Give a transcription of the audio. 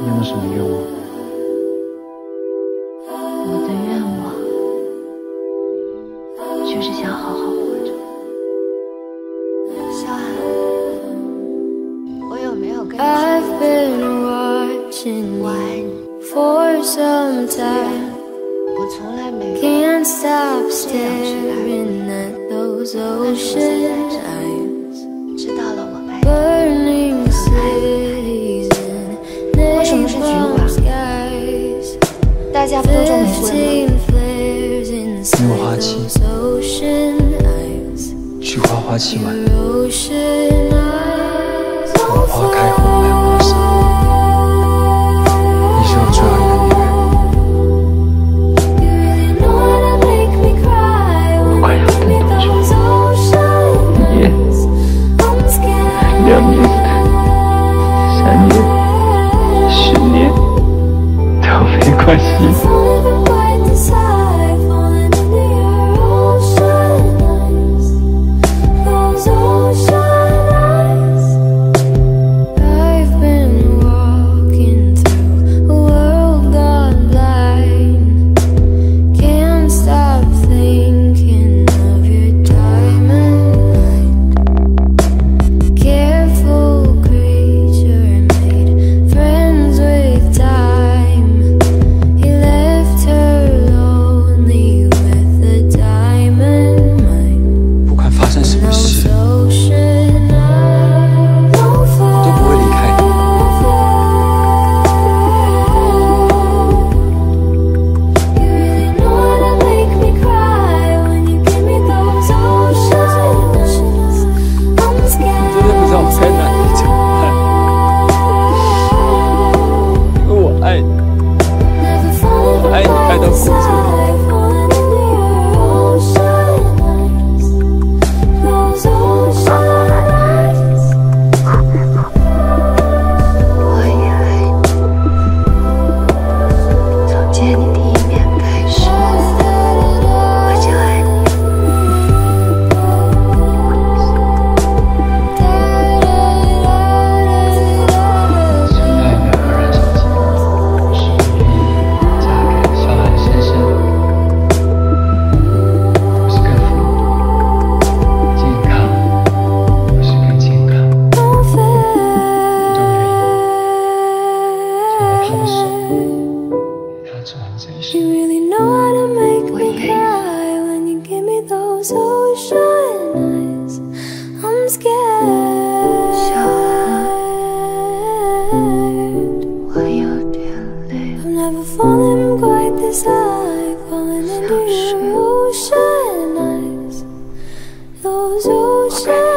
你有什么愿望？我的愿望就是想好好活着。小安，我有没有跟你 I've been watching you？for some time. 我从来没有。Can't stop staring at those ocean eyes. 你家不都种玫瑰吗？因花期，去花花期玩。我花开后百花杀，你是我最爱的女人。我快要等多久？两年。没 you. You really know how to make me cry when you give me those ocean eyes. I'm scared. What you doing? I'm never falling quite this high, falling into your ocean eyes. Those ocean.